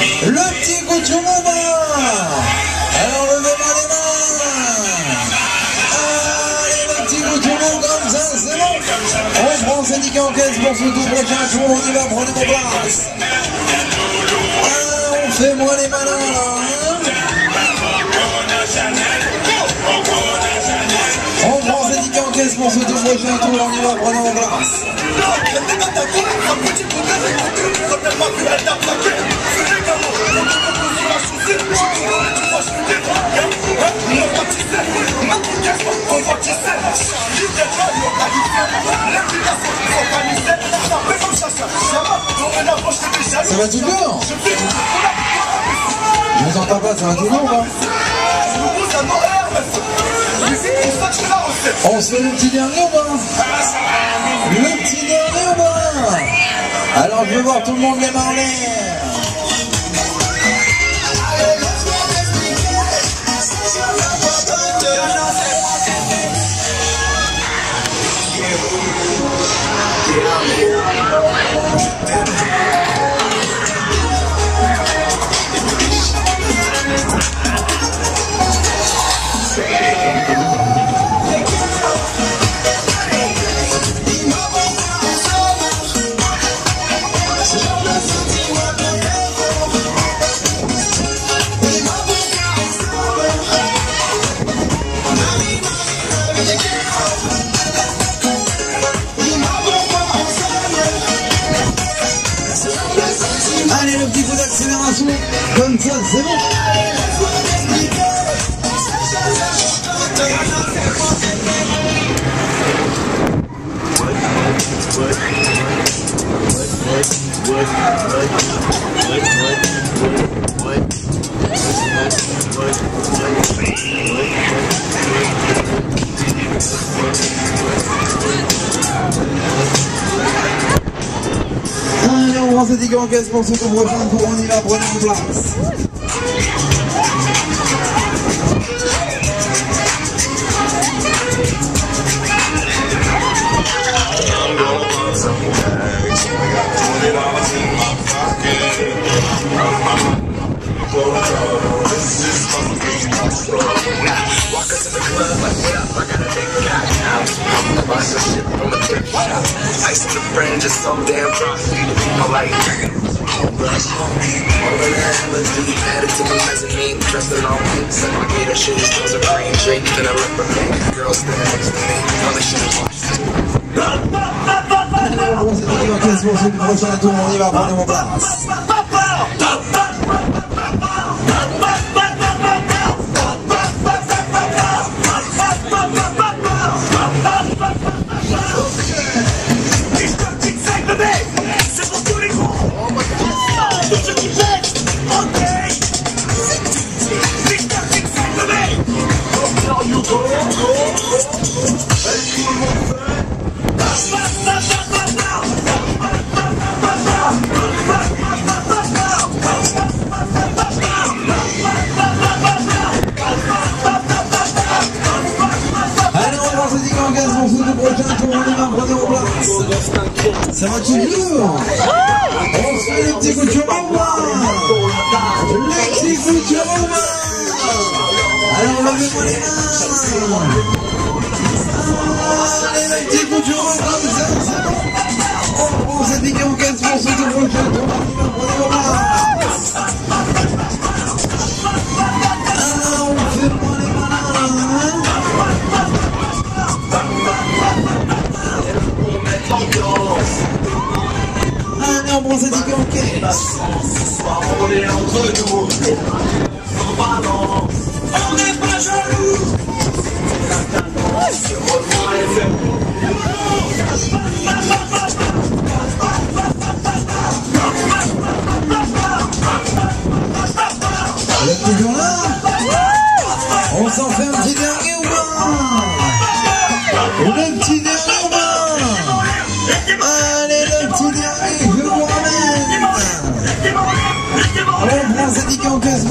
Le petit coup de Alors levez-moi les mains. Allez, le petit coup de comme ça, c'est bon. On prend syndicat en caisse pour ce prochain tour. On y va, prenez vos places. Ah, on fait moins les malins là. Hein. on prend syndicat en caisse pour ce prochain tour. On y va, prenez vos places. On se fait le petit dernier ou pas Le petit dernier ou pas Alors je veux voir tout le monde les mains en l'air Allez, le petit coup d'accélération, comme ça, c'est bon. Allez, on cette en caisse pour tout prochain tour, on y va, prenez walk us in the club like, what up? I gotta take God times. I'm gonna buy some shit from a thrift shop. Ice in the brand just so damn frosty. People like, brush. Over there, but deep headed to the mezzanine. Dressed in all pink, set my gator shoes, those are green drapes, and a leopard pink. Girl standing next to me, know they should've watched this. Allons-y, tranquille, on the va, on y va, on y prend cette en caisse pour ce tout prochain tour, on y va, prenez vos places. Ça va On se fait les petits coups de Les de Alors, de On pour ce tout Allez, on prend cette en caisse On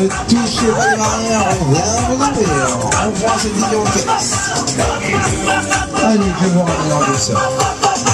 Ne touchez pas les barrières, je viens vous ouvrir. On prend en caisse. Allez, je vous ramène en douceur.